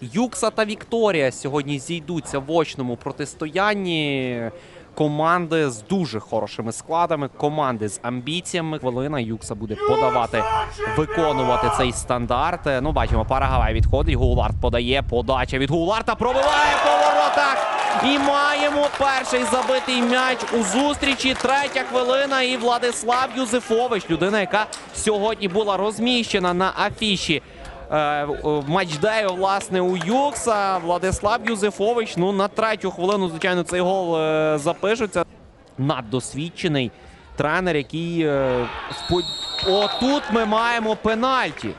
Юкса та Вікторія сьогодні зійдуться в очному протистоянні. Команди з дуже хорошими складами, команди з амбіціями. Хвилина Юкса буде подавати, виконувати цей стандарт. Ну, бачимо, Парагавай відходить. Гулард подає. Подача від Гуларта пробиває по воротах. І маємо перший забитий м'яч у зустрічі. Третя хвилина. І Владислав Юзефович, людина, яка сьогодні була розміщена на афіші. Е, матчдею, власне, у Юкса Владислав Юзефович. Ну, на третю хвилину, звичайно, цей гол е, запишеться. Наддосвідчений тренер, який е, отут ми маємо пенальті.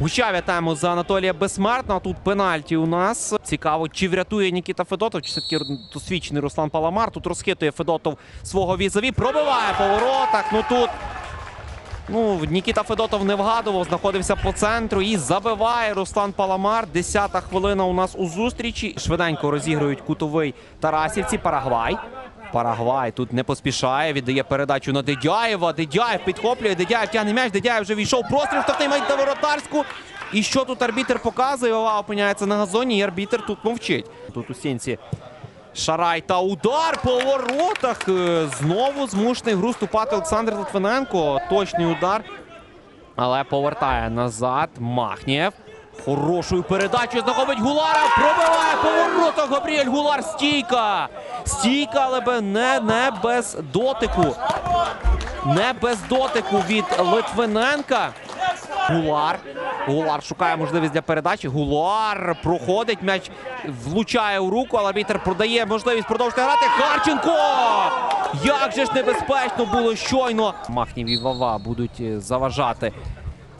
Гуща вітаємо за Анатолія Безсмертного. Тут пенальті у нас. Цікаво, чи врятує Нікіта Федотов, чи все-таки досвідчений Руслан Паламар. Тут розхитує Федотов свого візові. Пробиває по воротах. Ну тут. Ну, Нікіта Федотов не вгадував, знаходився по центру і забиває Руслан Паламар. Десята хвилина у нас у зустрічі. Швиденько розігрують кутовий Тарасівці. Парагвай. Парагвай тут не поспішає, віддає передачу на Дедяєва. Дедяєв підхоплює, Дедяєв тягне м'яч, Дедяєв вже ввійшов. Простріл штрафний м'яч на воротарську. І що тут арбітер показує? Ова опиняється на газоні, і арбітер тут мовчить. Тут у стінці Шарай та удар по воротах. Е, Знову змушений гру вступати Олександр Литвиненко. Точний удар. Але повертає назад Махнєв. Хорошою передачею знаходить Гулара. Пробиває по воротах Габріель Гулар. Стійка. Стійка, але не, не без дотику. Не без дотику від Литвиненка. Гулар. Гулар шукає можливість для передачі. Гулар проходить м'яч, влучає у руку, але арбітер продає можливість продовжити грати. Харченко! Як же ж небезпечно було щойно. Махнів і Вава будуть е, заважати.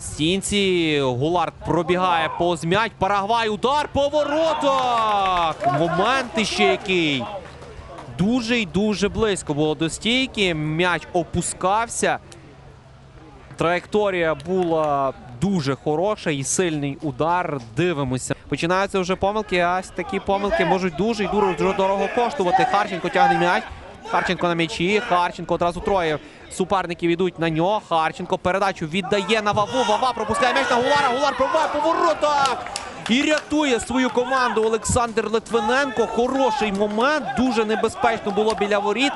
Стінці Гулар пробігає повз м'яч. Парагвай удар по воротах. Момент іще який. Дуже й дуже близько було до стійки. М'яч опускався. Траєкторія була дуже хороша і сильний удар. Дивимося. Починаються вже помилки, а такі помилки можуть дуже і дуже дорого коштувати. Харченко тягне м'яч. Харченко на м'ячі. Харченко одразу троє суперників йдуть на нього. Харченко передачу віддає на Ваву. Вава пропускає м'яч на Гулара. Гулар пробиває по воротах. І рятує свою команду Олександр Литвиненко. Хороший момент. Дуже небезпечно було біля воріт.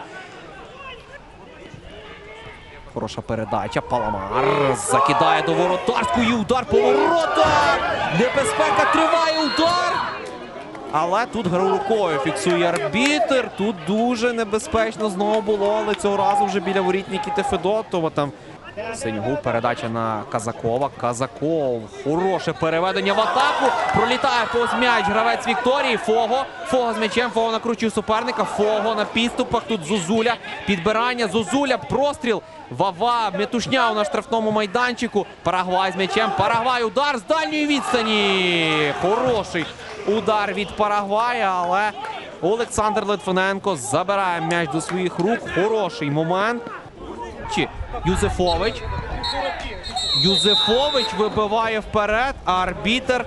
Хороша передача. Паламар закидає до воротарської. Удар по воротах. Небезпека триває удар. Але тут гру рукою фіксує арбітер. Тут дуже небезпечно знову було, але цього разу вже біля воріт Нікіти Федотова. Там Синьгу передача на Казакова. Казаков. Хороше переведення в атаку. Пролітає повз м'яч гравець Вікторії. Фого. Фого з м'ячем. Фого накручує суперника. Фого на підступах. Тут Зозуля. Підбирання. Зозуля. Простріл. Вава. Метушня на штрафному майданчику. Парагвай з м'ячем. Парагвай. Удар з дальньої відстані. Хороший удар від Парагвая, але Олександр Литвиненко забирає м'яч до своїх рук. Хороший момент. Чи Юзефович. Юзефович вибиває вперед, а арбітер.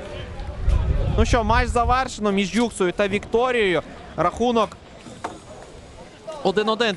Ну що, матч завершено між Юксою та Вікторією. Рахунок 1-1.